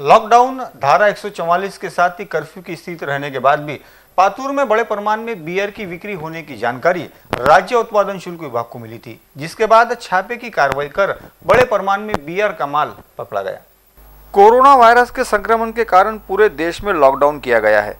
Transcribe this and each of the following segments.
Lockdown धारा 144 के साथ ही कर्फ्यू की स्थिति रहने के बाद भी पातूर में बड़े प्रमाण में बियर की बिक्री होने की जानकारी राज्य उत्पादन शुल्क विभाग को मिली थी, जिसके बाद छापे की कार्रवाई कर बड़े प्रमाण में बियर का माल पकड़ा गया। कोरोना वायरस के संक्रमण के कारण पूरे देश में लॉकडाउन किया गया है,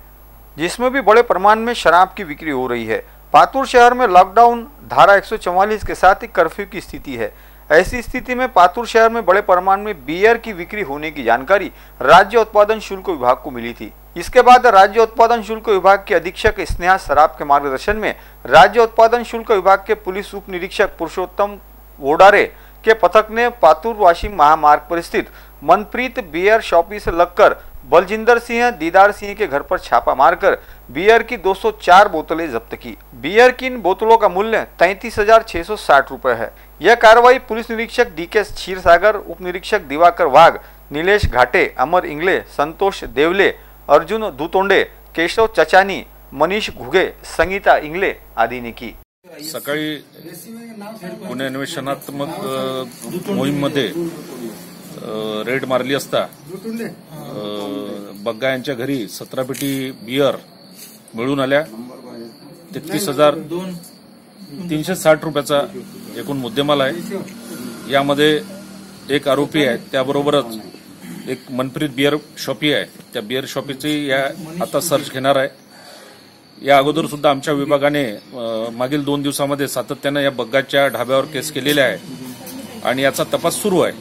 जिसमें भी बड़े प्रमाण में शराब की बिक्री हो रही है। पातूर शहर में लॉकडाउन धारा 144 के साथ ही कर्फ्यू की स्थिति है ऐसी स्थिति में पातूर शहर में बड़े प्रमाण में बियर की बिक्री होने की जानकारी राज्य उत्पादन शुल्क विभाग को मिली थी। इसके बाद राज्य उत्पादन शुल्क विभाग के अधीक्षक स्नेहा सराब के मार्गदर्शन में राज्य उत्पादन शुल्क विभाग के पुलिस उप निरीक्षक पुरुषोत्तम वोडारे के पथक ने पातूर वाशिम महामार्ग पर स्थित मनप्रीत बियर शॉपी से लगकर बलजिंदर सिंह, दीदार सिंह के घर पर छापा मारकर बियर की 204 बोतलें जब्त की। बियर की इन बोतलों का मूल्य तैतीस हज़ार छह सौ साठ रुपए है। यह कार्रवाई पुलिस निरीक्षक डी के क्षीरसागर, उप निरीक्षक दिवाकर वाघ, नीलेश घाटे, अमर इंगले, संतोष देवले, अर्जुन धुतोंडे केशव चचानी, मनीष घुगे, संगीता इंगले आदि ने की। सकाळी गुन्हे अन्वेषणात्मक मोहीममध्ये रेड मारली बग्गा यांच्या घरी सतरा पेटी बियर मिळून आल्या. तेहतीस हजार तीनशे साठ रुपयाचा एकूण मुद्देमाल आहे. यामध्ये एक आरोपी आहे. त्याबरोबरच एक मनप्रीत बियर शॉपी आहे. त्या बियर शॉपीची या आता सर्च घेणार आहे. या अगोदर सुद्धा आमच्या विभागाने मागील दोन दिवसामध्ये सातत्यानं या बग्गाच्या ढाब्यावर केस केलेल्या आहे. आणि याचा तपास सुरू आहे.